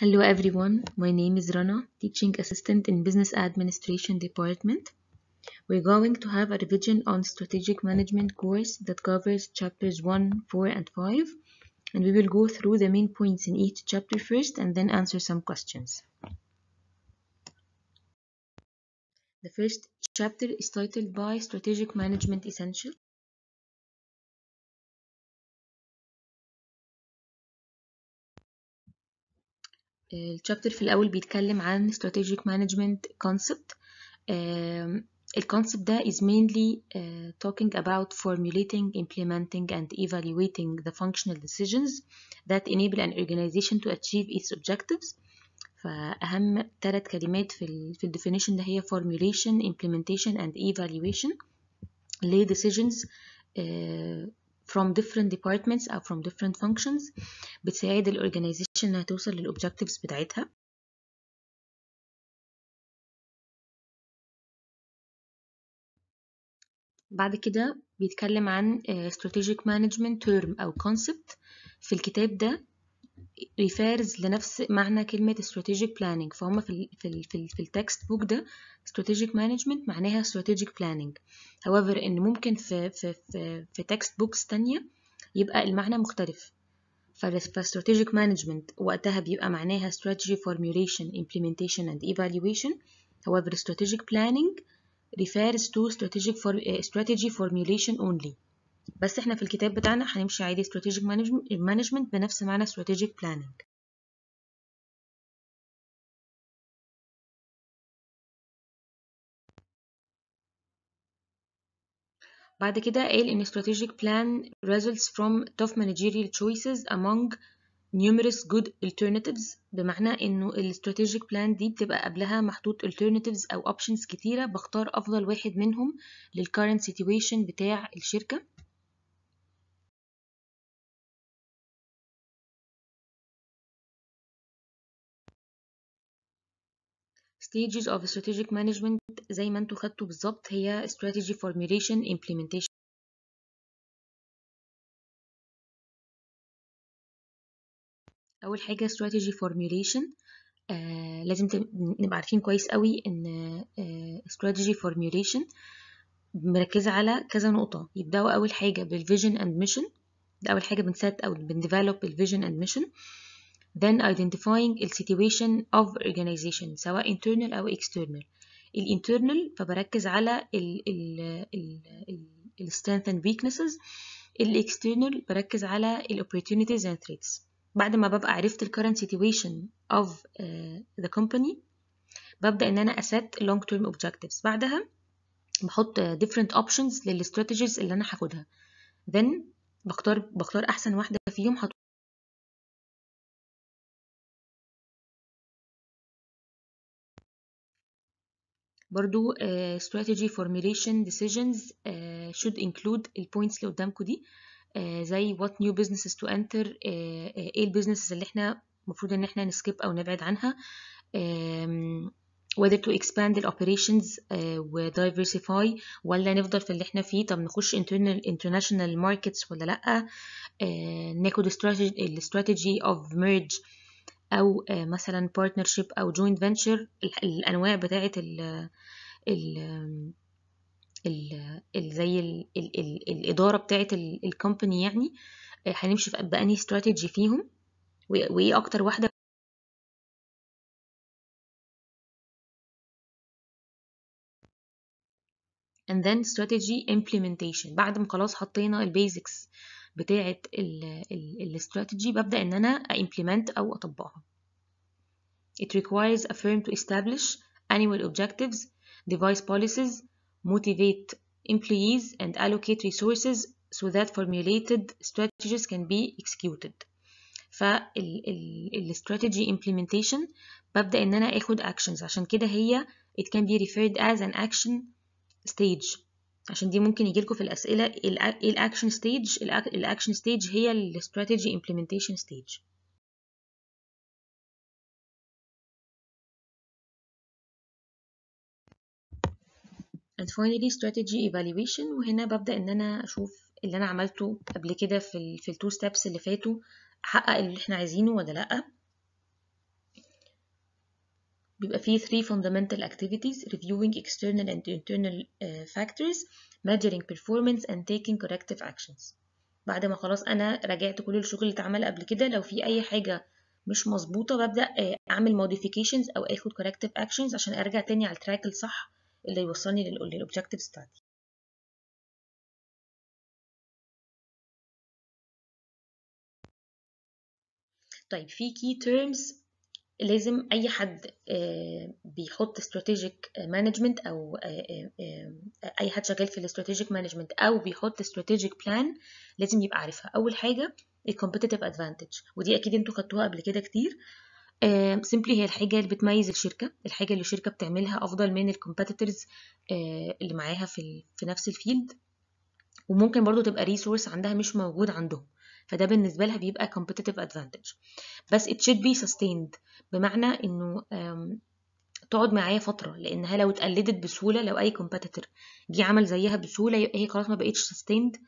Hello everyone, my name is Rana, teaching assistant in Business Administration Department. We're going to have a revision on strategic management course that covers chapters 1, 4, and 5, and we will go through the main points in each chapter first and then answer some questions. The first chapter is titled by Strategic Management Essential. الشابتر في الأول بيتكلم عن strategic management concept. Um, الكونسبت ده is mainly uh, talking about formulating, implementing, and evaluating the functional decisions that enable an organization to achieve its objectives. فأهم ثلاث كلمات في ال في الديفينيشن ده هي formulation, implementation, and evaluation اللي decisions uh, from different departments أو from different functions بتساعد ال organization إنها توصل لل objectives بتاعتها بعد كده بيتكلم عن strategic management term أو concept في الكتاب ده refers لنفس معنى كلمة strategic planning فهم في ال في ال في, ال في ال text book ده strategic management معناها strategic planning however إن ممكن في في في, في text books تانية يبقى المعنى مختلف ف strategic management وقتها بيبقى معناها strategy formulation implementation and evaluation however strategic planning refers to strategic for, uh, strategy formulation only بس إحنا في الكتاب بتاعنا هنمشي عادي management, management بنفس معنى strategic planning بعد كده قال إن strategic plan results from tough managerial choices among numerous good alternatives بمعنى إنه ال strategic plan دي بتبقى قبلها محطوط alternatives أو options كتيرة بختار أفضل واحد منهم لل current situation بتاع الشركة stages of strategic management زي ما أنتوا خدتوا بالظبط هي strategy formulation implementation أول حاجة strategy formulation آه لازم نبقى عارفين كويس قوي إن آه strategy formulation مركزة على كذا نقطة يبدأوا أول حاجة بالvision and mission ده أول حاجة بنسات أو بنdevelop الvision and mission then identifying the situation of organization سواء internal أو external ال internal فبركز على ال ال ال ال strengths and weaknesses ال external بركز على ال opportunities and threats بعد ما ببقى عرفت ال current situation of uh, the company ببدأ إن أنا أ set long term objectives بعدها بحط different options لل strategies اللي أنا هاخدها then بختار بختار أحسن واحدة فيهم برضو uh, strategy formulation decisions uh, should include البوينتس اللي قدامكم دي uh, زي what new businesses to enter uh, uh, إيه البيزنسز اللي إحنا المفروض ان إحنا نسكيب أو نبعد عنها um, whether to expand the operations uh, و diversify ولا نفضل في اللي إحنا فيه طب نخش internal international markets ولا uh, ناخد strategy of merge أو uh, مثلا partnership أو joint venture الأنواع بتاعة ال ال ال زي ال ال ال الإدارة بتاعة ال company يعني هنمشي uh, بأنهي استراتيجي فيهم وإيه أكتر واحدة and then strategy implementation. بعد ما خلاص حطينا ال basics بتاعة الاستراتيجي ببدأ إن أنا implement أو أطبقها It requires a firm to establish annual objectives, devise policies, motivate employees, and allocate resources so that formulated strategies can be executed. فالاستراتيجي implementation ببدأ إن أنا آخد actions عشان كده هي it can be referred as an action stage عشان دي ممكن يجيلكوا في الأسئلة. إيه ال action stage ال action stage هي ال strategy implementation stage. And finally strategy evaluation. وهنا ببدأ إن أنا أشوف اللي أنا عملته قبل كده في ال في ال two steps اللي فاتوا حقق اللي إحنا عايزينه ولا لأ. بيبقى فيه three fundamental activities reviewing external and internal uh, factors measuring performance and taking corrective actions بعد ما خلاص أنا راجعت كل الشغل اللي اتعمل قبل كده لو في اي حاجة مش مظبوطه ببدا اعمل modifications أو اخد corrective actions عشان ارجع تاني على ال track الصح اللي يوصلني لل objectives بتاعتي طيب في key terms لازم أي حد بيحط strategic management أو أي حد شغال في ال strategic management أو بيحط strategic plan لازم يبقى عارفها. أول حاجة ال competitive advantage ودي أكيد أنتوا خدتوها قبل كده كتير. simply هي الحاجة اللي بتميز الشركة الحاجة اللي الشركة بتعملها أفضل من ال competitors اللي معاها في في نفس ال field وممكن برضو تبقى resource عندها مش موجود عندهم. فده بالنسبة لها بيبقى competitive advantage. بس it should be sustained. بمعنى إنه تقعد معايا فترة لأنها لو اتقلدت بسهولة لو أي competitor جه عمل زيها بسهولة هي خلاص ما بقتش sustained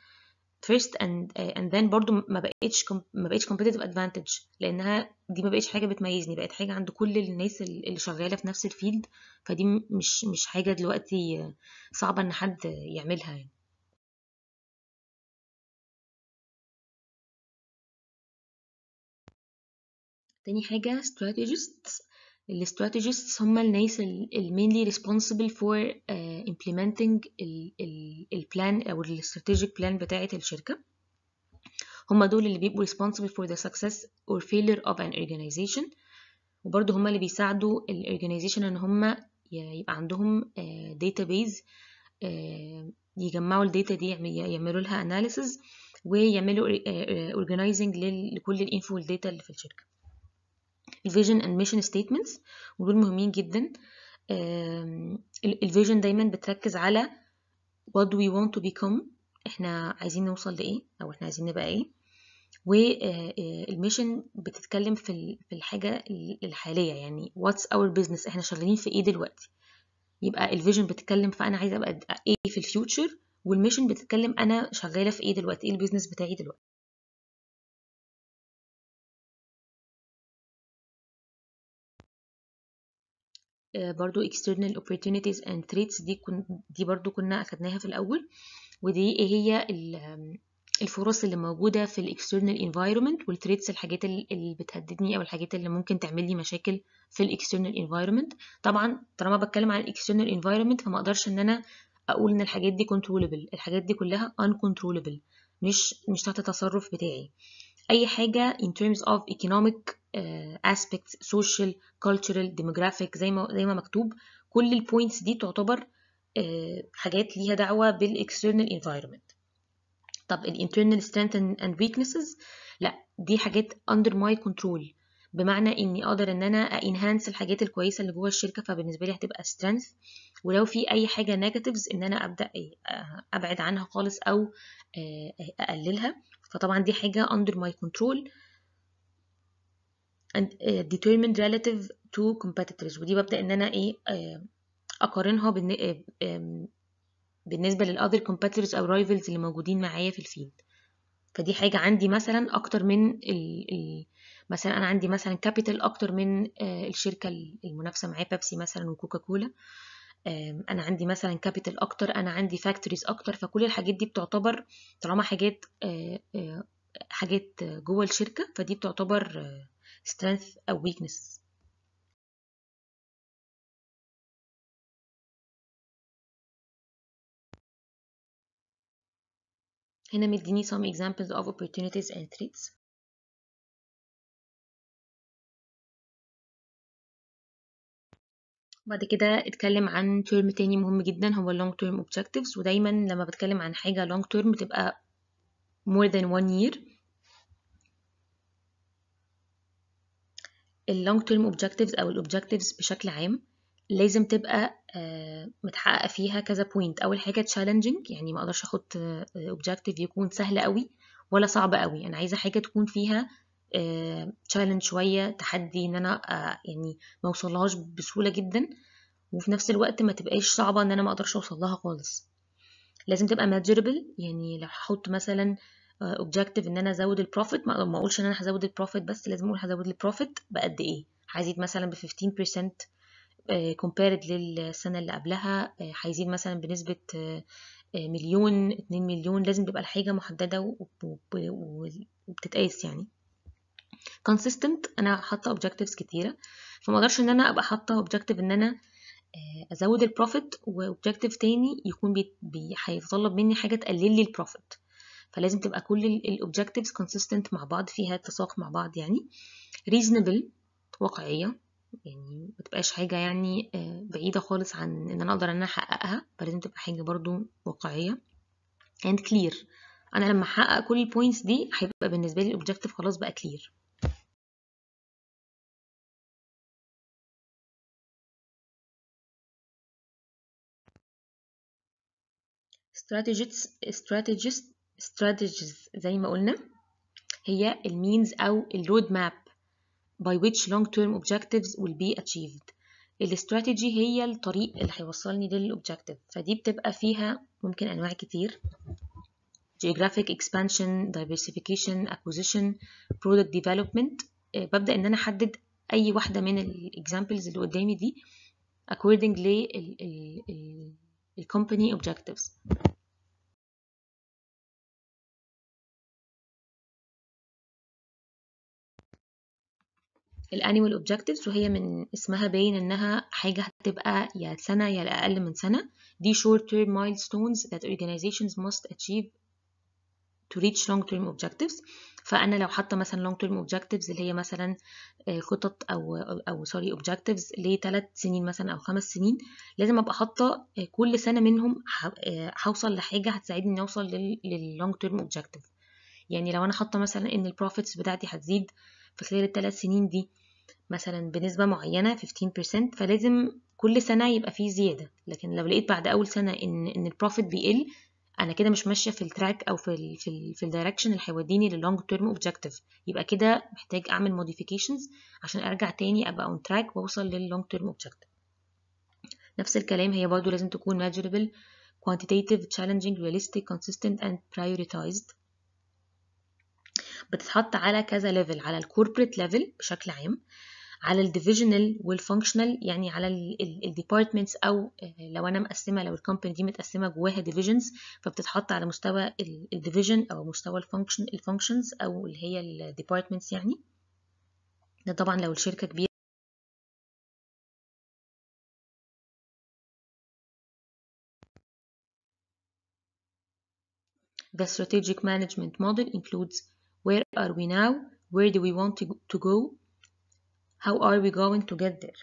first and uh, and then برضو ما بقتش ما بقتش competitive advantage لأنها دي ما بقتش حاجة بتميزني بقت حاجة عند كل الناس اللي شغالة في نفس الفيلد فدي مش مش حاجة دلوقتي صعبة إن حد يعملها يعني. تاني حاجة strategists. ال strategists هم الناس ال mainly for uh, implementing ال plan أو ال strategic plan بتاعة الشركة. هم دول اللي بيبقوا responsible for the success or failure of an organization. وبرضه هم اللي بيساعدوا ال organization إن هم يبقى عندهم uh, database uh, يجمعوا ال data دي يعملوا لها analysis ويعملوا organizing لكل ال info وال data اللي في الشركة. ال vision and mission statements ودول مهمين جدا. ال vision دايما بتركز على what do we want to become إحنا عايزين نوصل لإيه أو إحنا عايزين نبقى إيه. وال mission بتتكلم في في الحاجة الحالية يعني what's our business إحنا شغالين في إيه دلوقتي. يبقى ال vision بتتكلم فانا عايزه أبقى إيه في ال future وال mission بتتكلم أنا شغالة في إيه دلوقتي إيه ال business بتاعي دلوقتي. برضو external opportunities and threats دي كن دي برضو كنا أخدناها في الأول. ودي إيه هي الفرص اللي موجودة في ال external environment وال threats الحاجات اللي بتهددني أو الحاجات اللي ممكن تعمل لي مشاكل في ال external environment. طبعا طالما بتكلم عن external environment فما أقدرش إن أنا أقول إن الحاجات دي controllable. الحاجات دي كلها uncontrollable مش مش تحت التصرف بتاعي. أي حاجة in terms of economic aspects social cultural demographic زي ما زي ما مكتوب. كل ال points دي تعتبر uh, حاجات ليها دعوة بال external environment. طب ال internal strength and weaknesses لا دي حاجات under my control. بمعنى إني أقدر إن أنا انهانس الحاجات الكويسة اللي جوه الشركة فبالنسبة لي هتبقى strength. ولو في أي حاجة negatives إن أنا أبدأ أبعد عنها خالص أو اقللها فطبعا دي حاجة my control. and determined relative to competitors. ودي ببدأ إن أنا إيه أقارنها بالنسبة للأذر competitors أو rivals اللي موجودين معايا في الفيلد فدي حاجة عندي مثلا أكتر من ال ال مثلا أنا عندي مثلا capital أكتر من الشركة المنافسة معايا بيبسي مثلا وكوكا كولا أنا عندي مثلا capital أكتر أنا عندي factories أكتر. فكل الحاجات دي بتعتبر طالما حاجات حاجات جوه الشركة فدي بتعتبر strength أو weakness هنا مديني some examples of opportunities and threats بعد كده اتكلم عن term تاني مهم جدا هو long term objectives ودايما لما بتكلم عن حاجة long term بتبقى more than one year ال long term objectives أو ال objectives بشكل عام لازم تبقى متحققه فيها كذا point أول حاجة challenging يعني ما أقدرش أخد objective يكون سهل قوي ولا صعب قوي. أنا عايزة حاجة تكون فيها challenge شوية تحدي إن أنا يعني ما أوصلهاش بسهولة جدا وفي نفس الوقت ما تبقاش صعبة إن أنا ما أقدرش اوصل لها خالص. لازم تبقى measurable يعني لو هحط مثلا objective إن أنا أزود ال profit ما أقولش إن أنا هزود ال profit بس لازم أقول هزود ال profit بقد إيه. هزيد مثلا ب 15% compared للسنة اللي قبلها هيزيد مثلا بنسبة مليون اتنين مليون. لازم تبقى الحاجة محددة وبتتقاس يعني. consistent أنا حاطة objectives كتيرة. فما أقدرش إن أنا أبقى حاطة objective إن أنا أزود ال profit و objective تاني يكون بي بي هيتطلب مني حاجة تقلل لي ال profit فلازم تبقى كل ال objectives consistent مع بعض فيها اتساق مع بعض يعني. reasonable واقعية يعني ما تبقاش حاجة يعني بعيدة خالص عن إن أنا أقدر إن أنا أحققها فلازم تبقى حاجة برضو واقعية. and clear. أنا لما أحقق كل ال points دي هيبقى بالنسبة لي ال objective خلاص بقى clear. strategies strategies strategies زي ما قلنا هي ال means أو ال road map by which long term objectives will be achieved. الاستراتيجي هي الطريق اللي هيوصلني لل objective فدي بتبقى فيها ممكن أنواع كتير. geographic expansion diversification acquisition product development. ببدأ إن أنا أحدد أي واحدة من ال examples اللي قدامي دي according لل الكومباني objectives. الانيوال objectives وهي من اسمها باين إنها حاجة هتبقى يا سنة يا أقل من سنة. دي short term milestones that organizations must achieve to reach long term objectives. فأنا لو حاطة مثلا long term objectives اللي هي مثلا خطط أو أو sorry objectives لثلاث سنين مثلا أو خمس سنين لازم أبقى حاطة كل سنة منهم هوصل لحاجة هتساعدني أوصل لل long term objective. يعني لو أنا حاطة مثلا إن ال profits بتاعتي هتزيد في خلال الثلاث سنين دي مثلا بنسبة معينة 15% فلازم كل سنة يبقى فيه زيادة. لكن لو لقيت بعد أول سنة إن إن ال profit بيقل أنا كده مش ماشية في ال track أو في ال في ال في ال direction اللي هيوديني لل long term objective يبقى كده محتاج أعمل modifications عشان أرجع تاني أبقى on track وأوصل لل long term objective نفس الكلام هي برضو لازم تكون measurable quantitative challenging realistic consistent and prioritized. بتتحط على كذا level على ال corporate level بشكل عام. على ال divisional وال functional يعني على ال departments أو لو أنا مقسمة لو ال company دي متقسمة جواها divisions فبتتحط على مستوى ال division أو مستوى ال function ال functions أو اللي هي ال departments يعني. ده طبعا لو الشركة كبيرة. The strategic management model includes where are we now, where do we want to go, how are we going to get there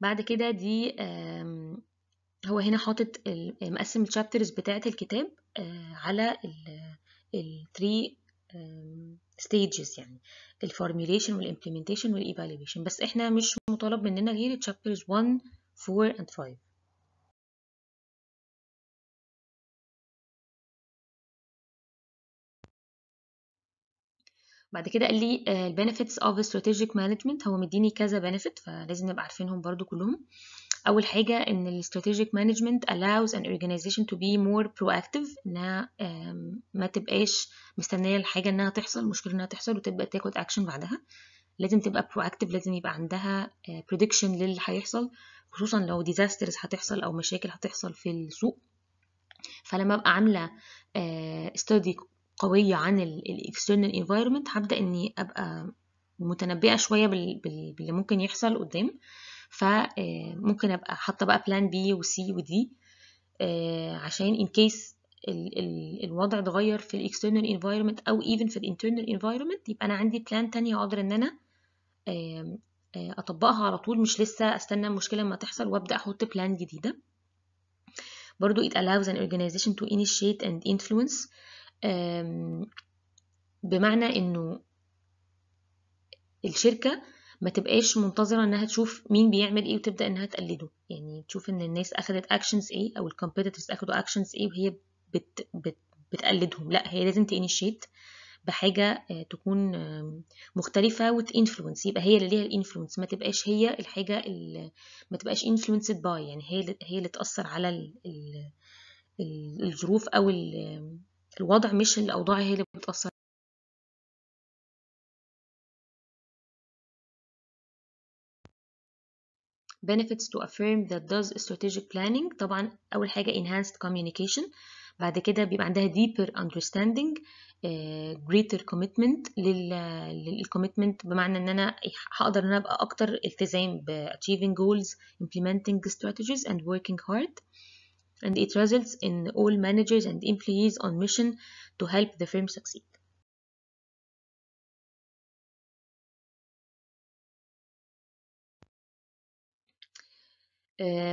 بعد كده دي هو هنا حاطط مقسم ال chapters بتاعة الكتاب على ال 3 stages يعني ال formulation وال implementation وال evaluation بس إحنا مش مطالب مننا غير chapters 1 4 and 5 بعد كده قال لي ال benefits of strategic management. هو مديني كذا benefit فلازم نبقى عارفينهم برضو كلهم. أول حاجة إن ال strategic management allows an organization to be more proactive إنها ما تبقاش مستنية الحاجة إنها تحصل مشكلة إنها تحصل وتبقى تاخد اكشن بعدها. لازم تبقى proactive لازم يبقى عندها prediction للي هيحصل خصوصا لو disasters هتحصل أو مشاكل هتحصل في السوق. فلما أبقى عاملة study قوية عن ال external environment هبدأ إني أبقى متنبئة شوية باللي ممكن يحصل قدام. فممكن أبقى حاطة بقى plan B و C و D عشان in case الوضع اتغير في ال external environment أو even في ال internal environment يبقى أنا عندي plan تانية أقدر إن أنا أطبقها على طول مش لسه أستنى المشكلة ما تحصل وأبدأ أحط plan جديدة. برضو it allows an organization to initiate and influence. بمعنى إنه الشركة ما تبقاش منتظرة إنها تشوف مين بيعمل إيه وتبدأ إنها تقلده. يعني تشوف إن الناس أخدت actions إيه أو ال competitors أخدوا actions إيه وهي بت بت بتقلدهم. لأ هي لازم ت initiate بحاجة تكون مختلفة وت influence يبقى هي اللي ليها ال influence ما تبقاش هي الحاجة اللي ما تبقاش influenced by. يعني هي هي اللي تأثر على ال ال الظروف أو الوضع مش الأوضاع هي اللي بتأثر benefits to affirm that does strategic planning طبعا أول حاجة enhanced communication بعد كده بيبقى عندها deeper understanding greater commitment للcommitment بمعنى ان أنا هقدر ان أنا ابقى أكتر التزام ب achieving goals implementing strategies and working hard and it results in all managers and employees on mission to help the firm succeed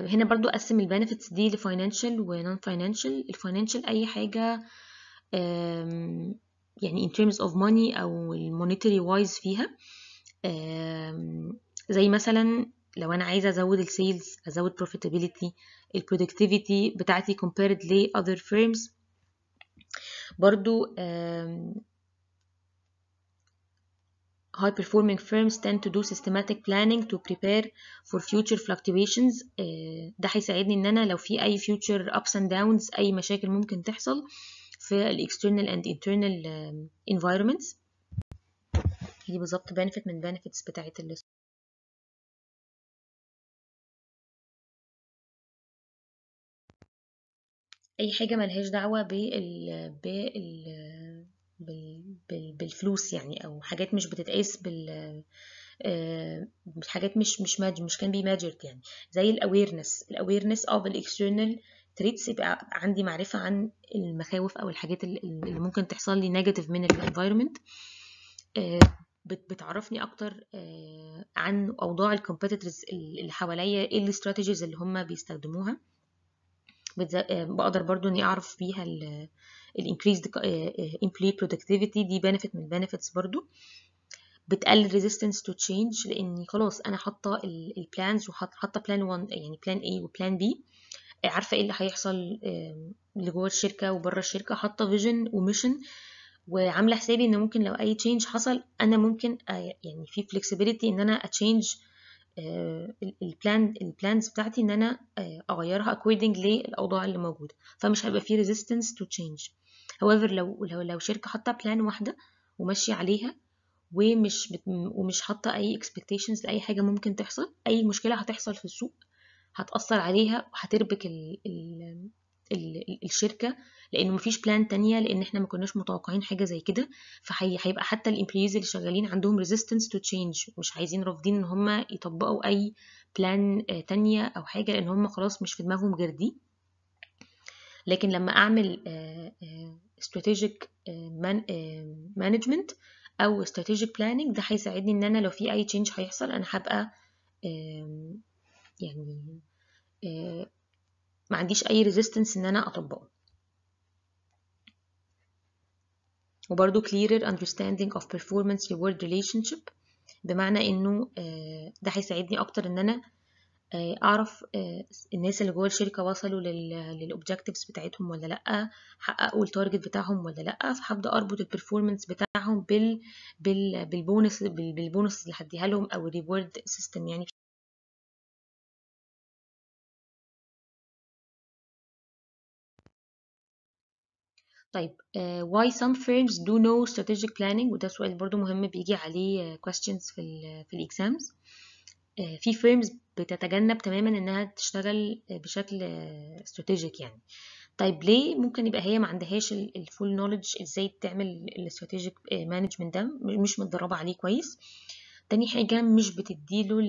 هنا برضو أقسم البنفيتس دي لفاينانشال ونون فاينانشال الفاينانشال أي حاجة يعني in terms of money أو monetary wise فيها زي مثلا لو أنا عايزة أزود السيلز أزود profitability البرودكتيفيتي بتاعتي compared ل other firms برضو high performing firms tend to do systematic planning to prepare for future fluctuations ده هيساعدني ان أنا لو في اي future ups and downs اي مشاكل ممكن تحصل في ال external and internal environments دي بالظبط benefit من benefits بتاعت أي حاجة ملهاش دعوة بال بال بال... بالفلوس يعني أو حاجات مش بتتقاس بال حاجات مش مش meas مش can be measured يعني. زي ال awareness ال awareness of ال external threats يبقى عندي معرفة عن المخاوف أو الحاجات اللي ممكن تحصل لي negative من ال environment بتعرفني أكتر عن أوضاع ال competitors اللي حواليا إيه ال strategies اللي هم بيستخدموها. بقدر برضو إني أعرف بيها ال increased employee productivity. دي benefit من benefits برضو. بتقلل resistance to change لإني خلاص أنا حاطة ال plans وحاطه plan 1 يعني plan A و plan B. عارفة إيه اللي هيحصل اللي جوه الشركة وبره الشركة. حاطة vision و mission وعاملة حسابي إن ممكن لو أي change حصل أنا ممكن يعني في flexibility إن أنا ا change ال plan ال plans بتاعتي إن أنا أغيرها according للأوضاع اللي موجودة فمش هيبقى في resistance to change however لو لو لو شركة حاطة plan واحدة وماشية عليها ومش بت... ومش حاطة أي expectations لأي حاجة ممكن تحصل أي مشكلة هتحصل في السوق هتأثر عليها وهتربك. ال... ال... الشركة لأنه مفيش plan تانية لأن إحنا ما كناش متوقعين حاجة زي كده. فهيبقى حتى ال employees اللي شغالين عندهم resistance to change مش عايزين رافضين إن هم يطبقوا أي plan تانية أو حاجة لأن هم خلاص مش في دماغهم غير دي. لكن لما أعمل strategic management أو strategic planning ده هيساعدني إن أنا لو في أي change هيحصل أنا هبقى يعني ما عنديش أي resistance إن أنا أطبقه. وبرضو clearer understanding of performance reward relationship بمعنى إنه ده هيساعدني أكتر إن أنا أعرف الناس اللي جوه الشركة وصلوا لل objectives بتاعتهم ولا لأ حققوا ال target بتاعهم ولا لأ فهبدأ أربط ال performance بتاعهم بال بال بال bonus بال bonus اللي هديها لهم أو ال reward system يعني طيب uh, why some firms do no strategic planning وده سؤال برضو مهم بيجي عليه questions في ال في ال exams uh, في firms بتتجنب تماما إنها تشتغل بشكل strategic يعني. طيب ليه ممكن يبقى هي ما عندهاش ال full knowledge إزاي تعمل ال strategic management ده؟ مش متدربة عليه كويس. تاني حاجة مش بتديله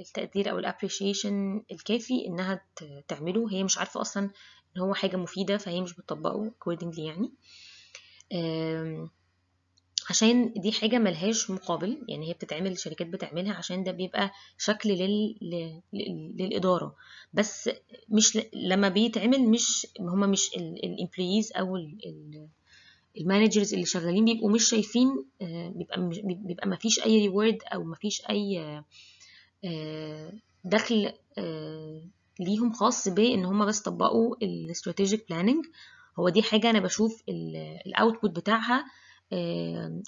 التقدير أو ال appreciation الكافي إنها تعمله. هي مش عارفة أصلا إن هو حاجة مفيدة فهي مش بتطبقه accordingly يعني. عشان دي حاجة ملهاش مقابل يعني هي بتتعمل الشركات بتعملها عشان ده بيبقى شكل لل... لل... للإدارة. بس مش ل... لما بيتعمل مش هما مش ال employees أو ال managers اللي شغالين بيبقوا مش شايفين بيبقى مش... بيبقى مفيش أي reward أو مفيش أي دخل ليهم خاص بان هما بس طبقوا ال strategic planning هو دي حاجة أنا بشوف ال output بتاعها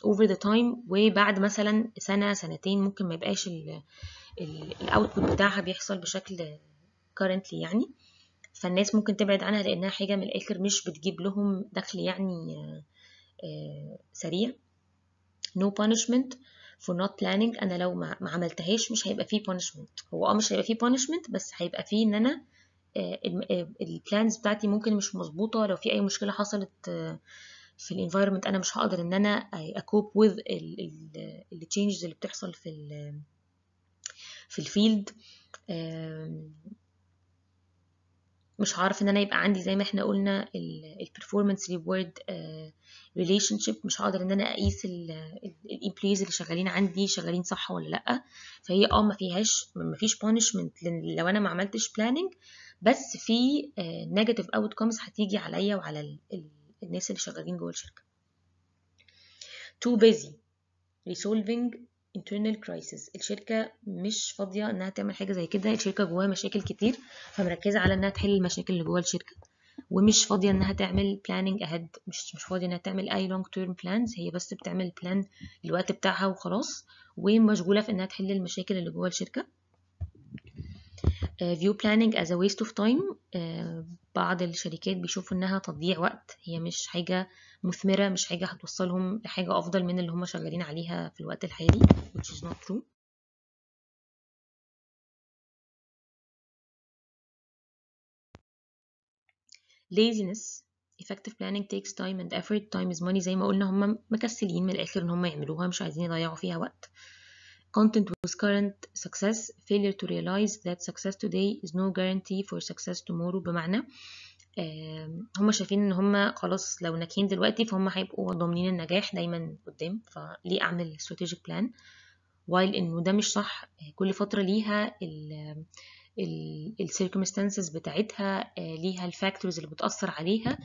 over the time وبعد مثلا سنة سنتين ممكن ما يبقاش ال output بتاعها بيحصل بشكل currently يعني. فالناس ممكن تبعد عنها لأنها حاجة من الآخر مش بتجيب لهم دخل يعني سريع. No punishment. For not planning. أنا لو ما, عملتهاش مش هيبقى فيه punishment. هو آه مش هيبقى فيه punishment بس هيبقى فيه إن أنا ال plans بتاعتي ممكن مش مظبوطة. لو في أي مشكلة حصلت في ال environment أنا مش هقدر إن أنا ا cope with ال changes اللي بتحصل في ال في ال field مش هعرف إن أنا يبقى عندي زي ما إحنا قلنا ال performance reward relationship مش هقدر إن أنا أقيس ال employees اللي شغالين عندي شغالين صح ولا لأ. فهي آه ما فيهاش ما فيش punishment لو أنا ما عملتش planning بس في negative outcomes هتيجي عليا وعلى ال ال الناس اللي شغالين جوه الشركة. Too busy resolving internal crisis. الشركة مش فاضية إنها تعمل حاجة زي كده. الشركة جواها مشاكل كتير فمركزة على إنها تحل المشاكل اللي جوه الشركة. ومش فاضية إنها تعمل planning ahead. مش مش فاضية إنها تعمل أي long term plans. هي بس بتعمل بلان الوقت بتاعها وخلاص. ومشغولة في إنها تحل المشاكل اللي جوه الشركة. As a waste of time. uh, بعض الشركات بيشوفوا إنها تضييع وقت. هي مش حاجة مثمرة مش حاجة هتوصلهم لحاجة أفضل من اللي هم شغالين عليها في الوقت الحالي which is not true. Laziness. Effective planning takes time and effort. Time is money. زي ما قلنا هم مكسلين من الآخر إن هم يعملوها مش عايزين يضيعوا فيها وقت. Content with current success failure to realize that success today is no guarantee for success tomorrow بمعنى هم شايفين ان هم خلاص لو ناجحين دلوقتي فهم هيبقوا ضامنين النجاح دايما قدام فليه اعمل strategic plan while انه ده مش صح كل فتره ليها ال circumstances بتاعتها ليها ال factors اللي بتأثر عليها.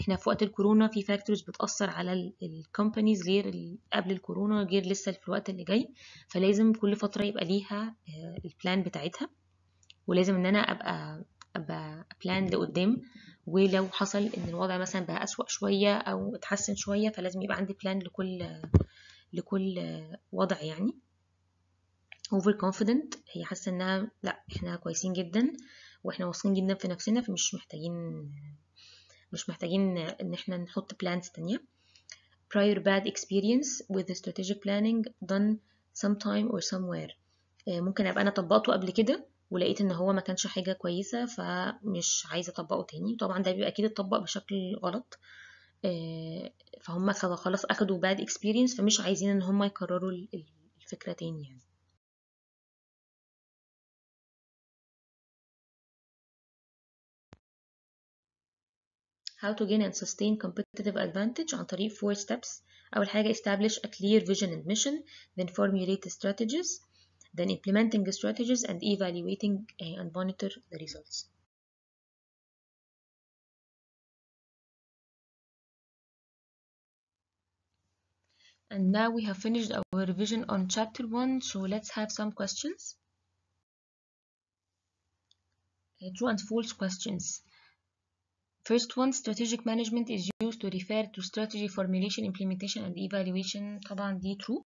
إحنا في وقت الكورونا في factors بتأثر على ال companies غير قبل الكورونا غير لسه في الوقت اللي جاي. فلازم كل فترة يبقى ليها ال plan بتاعتها. ولازم إن أنا أبقى أبقى plan لقدام. ولو حصل إن الوضع مثلا بقى أسوأ شوية أو اتحسن شوية فلازم يبقى عندي plan لكل لكل وضع يعني. Over confident. هي حاسة إنها لا إحنا كويسين جدا وإحنا واثقين جدا في نفسنا فمش محتاجين مش محتاجين إن إحنا نحط plans تانية. Prior bad experience with the strategic planning done sometime or somewhere. ممكن أبقى أنا طبقته قبل كده ولقيت إن هو ما كانش حاجة كويسة فمش عايزة أطبقه تاني. طبعا ده بيبقى أكيد اتطبق بشكل غلط. فهم خلاص أخدوا bad experience فمش عايزين إن هم يكرروا الفكرة تاني يعني. how to gain and sustain competitive advantage عن طريق four steps أول حاجة establish a clear vision and mission then formulate strategies then implementing the strategies and evaluating and monitor the results and now we have finished our revision on chapter 1 so let's have some questions true and false questions First one, strategic management is used to refer to strategy formulation, implementation, and evaluation. طبعا دي true.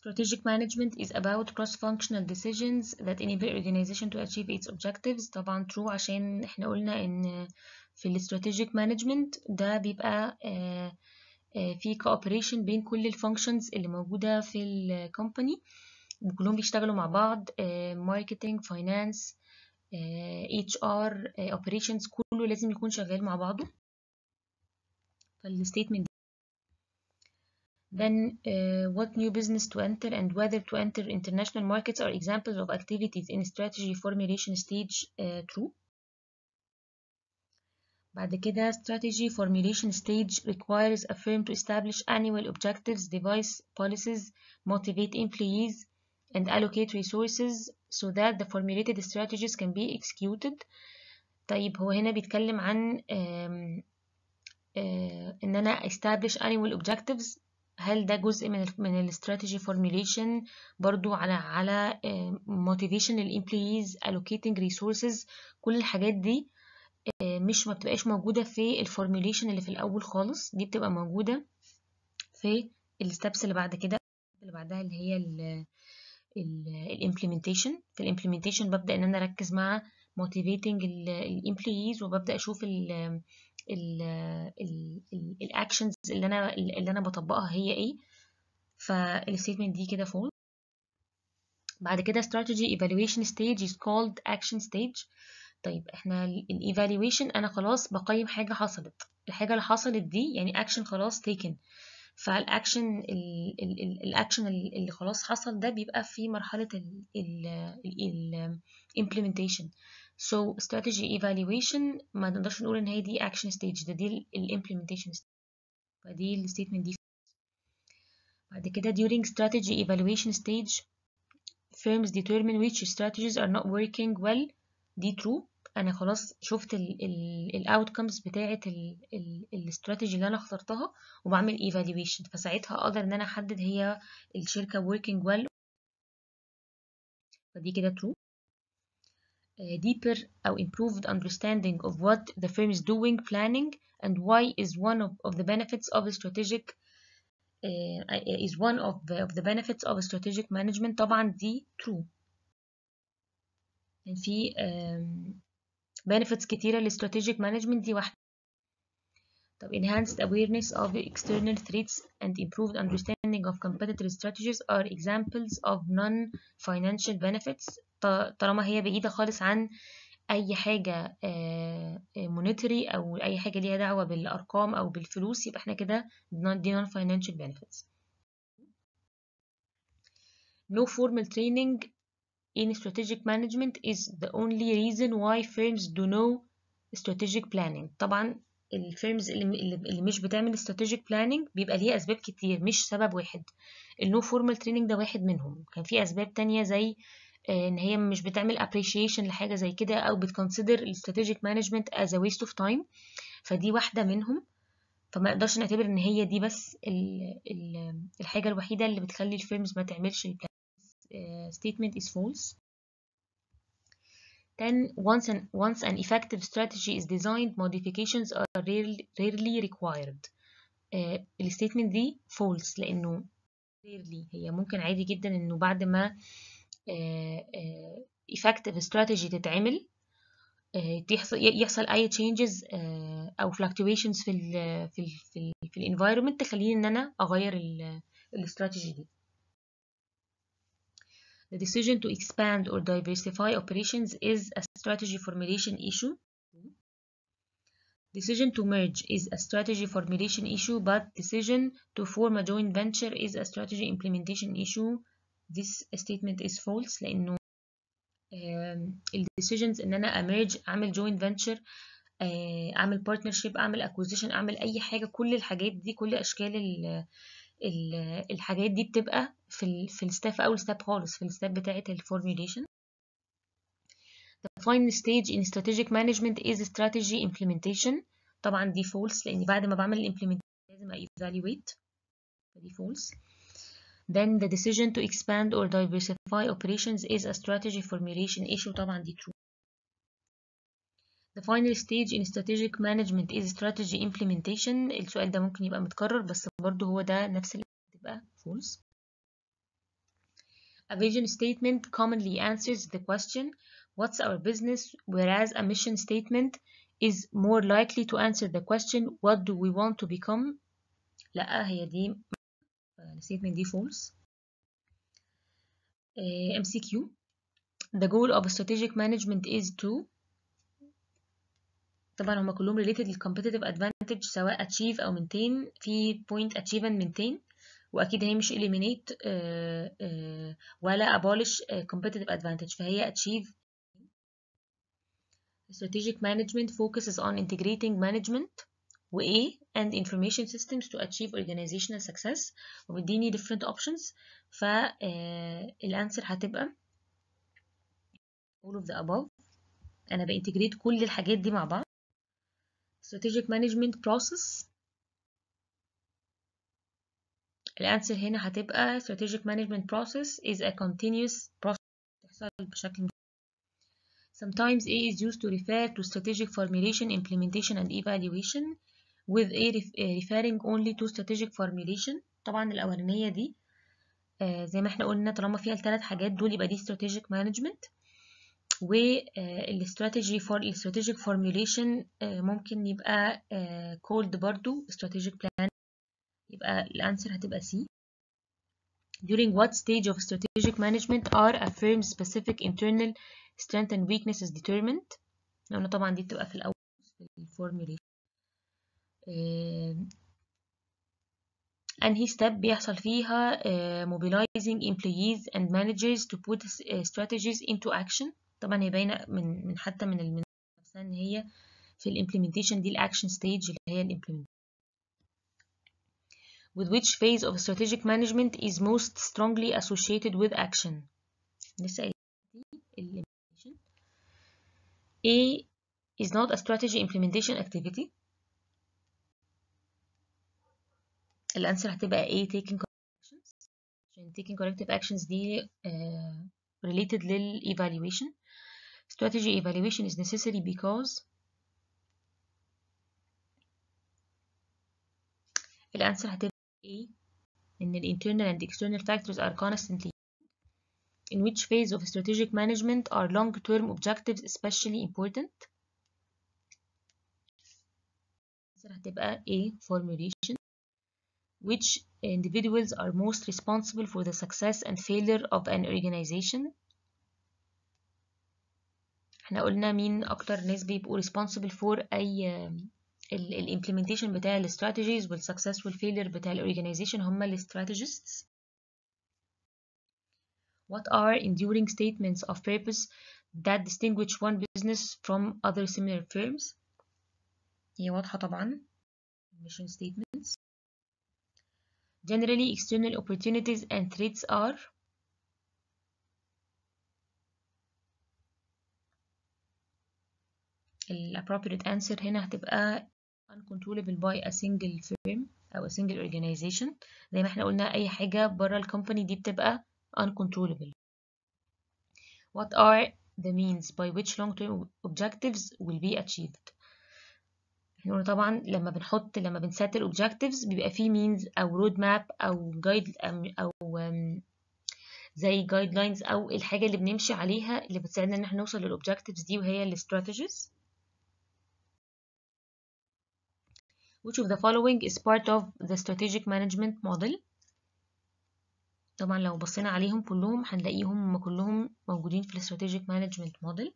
Strategic management is about cross-functional decisions that enable organization to achieve its objectives. طبعا true عشان احنا قلنا ان في ال strategic management ده بيبقى آه آه في cooperation بين كل الفانكشنز اللي موجودة في الكومباني وكلهم بيشتغلوا مع بعض آه marketing, finance, اتش ار اوبريشنز كله لازم يكون شغال مع بعضه فالستيتمنت then uh, what new business to enter and whether to enter international markets are examples of activities in strategy formulation stage uh, true بعد كده strategy formulation stage requires a firm to establish annual objectives devise policies motivate employees and allocate resources so that the formulated strategies can be executed. طيب هو هنا بيتكلم عن إن أنا establish annual objectives. هل ده جزء من ال من الاستراتيجي formulation برضو على على motivation للemployees allocating resources. كل الحاجات دي مش ما بتبقاش موجودة في ال formulation اللي في الأول خالص. دي بتبقى موجودة في ال steps اللي بعد كده اللي بعدها اللي هي ال implementation في ال implementation ببدأ إن أنا أركز مع motivating ال employees وببدأ أشوف ال ال actions اللي أنا اللي أنا بطبقها هي إيه. فال statement دي كده false بعد كده strategy evaluation stage is called action stage. طيب إحنا ال evaluation أنا خلاص بقيم حاجة حصلت. الحاجة اللي حصلت دي يعني action خلاص taken. فال action ال action اللي خلاص حصل ده بيبقى في مرحلة ال implementation so strategy evaluation ما نقدرش نقول ان هي دي action stage ده دي ال implementation stage فدي ال statement دي بعد كده during strategy evaluation stage firms determine which strategies are not working well دي true أنا خلاص شفت ال outcomes بتاعه الاستراتيجي اللي أنا اخترتها وبعمل evaluation فساعتها أقدر ان أنا احدد هي الشركة working well فدي كده true uh, deeper أو improved understanding of what the firm is doing planning and why is one of, of the benefits of strategic uh, is one of the, of the benefits of strategic management طبعا دي true يعني في um, benefits كتيرة للstrategic management دي واحدة طب enhanced awareness of external threats and improved understanding of competitive strategies are examples of non-financial benefits طالما هي بعيدة خالص عن أي حاجة monetary أو أي حاجة ليها دعوة بالأرقام أو بالفلوس يبقى إحنا كده دي non-financial benefits No formal training in strategic management is the only reason why firms do no strategic planning. طبعا ال firms اللي, اللي مش بتعمل strategic planning بيبقى ليها أسباب كتير مش سبب واحد. ال no formal training ده واحد منهم. كان في أسباب تانية زي إن هي مش بتعمل appreciation لحاجة زي كده أو بت consider strategic management as a waste of time. فدي واحدة منهم. فما نقدرش نعتبر إن هي دي بس ال ال الحاجة الوحيدة اللي بتخلي ال firms ما تعملش ال statement is false then once an, once an effective strategy is designed modifications are rarely, rarely required uh, ال statement دي false لأنه rarely هي ممكن عادي جدا انه بعد ما effective strategy تتعمل يحصل يحصل اي changes أو fluctuations في ال في ال في ال في الانفايرمنت تخليني ان أنا اغير الاستراتيجي دي The decision to expand or diversify operations is a strategy formulation issue. Decision to merge is a strategy formulation issue, but decision to form a joint venture is a strategy implementation issue. this statement is false لأنه ال decisions إن أنا أميرج أعمل joint venture أعمل partnership أعمل acquisition أعمل أي حاجة كل الحاجات دي كل أشكال ال ال الحاجات دي بتبقى في في الستep في أول step خالص في الستep بتاعة ال formulation The final stage in strategic management is strategy implementation طبعا دي false لأن بعد ما بعمل implementation لازم evaluate فدي false Then the decision to expand or diversify operations is a strategy formulation issue طبعا دي true. The final stage in strategic management is strategy implementation. السؤال ده ممكن يبقى متكرر بس برضه هو ده نفس اللي تبقى false. A vision statement commonly answers the question what's our business whereas a mission statement is more likely to answer the question what do we want to become لا هي دي statement دي false uh, MCQ the goal of strategic management is to طبعا هما كلهم related لل competitive advantage سواء achieve أو maintain في point achieve and maintain وأكيد هي مش eliminate uh, uh, ولا abolish competitive advantage فهي achieve strategic management focuses on integrating management و A and information systems to achieve organizational success وبيديني different options فالانسر هتبقى all of the above أنا بإنتجريت كل الحاجات دي مع بعض strategic management process الانسر هنا هتبقى strategic management process is a continuous process تحصل بشكل Sometimes A is used to refer to strategic formulation, implementation and evaluation with A referring only to strategic formulation طبعا الأولانية دي آه زي ما إحنا قلنا طالما فيها الثلاث حاجات دول يبقى دي strategic management والاستراتيجي فور الاستراتيجيك فورميوليشن ممكن يبقى called برضو strategic plan يبقى الانسر هتبقى C during what stage of strategic management are a firm's specific internal strength and weaknesses determined قلنا طبعا دي بتبقى في الأول في ال formulation أنهي step بيحصل فيها uh, mobilizing employees and managers to put uh, strategies into action طبعا هي باينة من من حتى من المنهج نفسها إن هي في ال implementation دي ال action stage اللي هي ال implementation with which phase of strategic management is most strongly associated with action لسه implementation A is not a strategy implementation activity الانسر هتبقى A taking corrective actions عشان taking corrective actions دي uh, related لل evaluation strategy evaluation is necessary because الانسر هتبقى A إن ال internal and external factors are constantly in which phase of strategic management are long-term objectives especially important هتبقى A formulation which individuals are most responsible for the success and failure of an organization احنا قلنا مين اكتر ناس بيبقوا responsible for اي الامبلمنتيشن بتاع الاستراتيجيز والسكسسفول فيلير بتاع الاورجانيزيشن هم الاستراتيجيستس What are enduring statements of purpose that distinguish one business from other similar firms? هي واضحة طبعا mission statements Generally external opportunities and threats are ال appropriate answer هنا هتبقى uncontrollable by a single firm أو a single organization زي ما إحنا قلنا أي حاجة برا الكومباني دي بتبقى uncontrollable What are the means by which long-term objectives will be achieved إحنا طبعا لما بنحط لما بنسات objectives بيبقى فيه means أو road map أو guide أو زي guidelines أو الحاجة اللي بنمشي عليها اللي بتساعدنا إن إحنا نوصل للobjectives دي وهي ال Which of the following is part of the strategic management model? طبعا لو بصينا عليهم كلهم هنلاقيهم كلهم موجودين في strategic management model.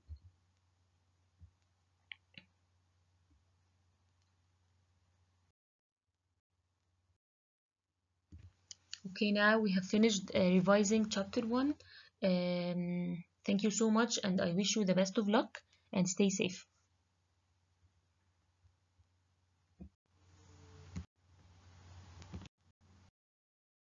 Okay, now we have finished uh, revising chapter 1. Um, thank you so much and I wish you the best of luck and stay safe.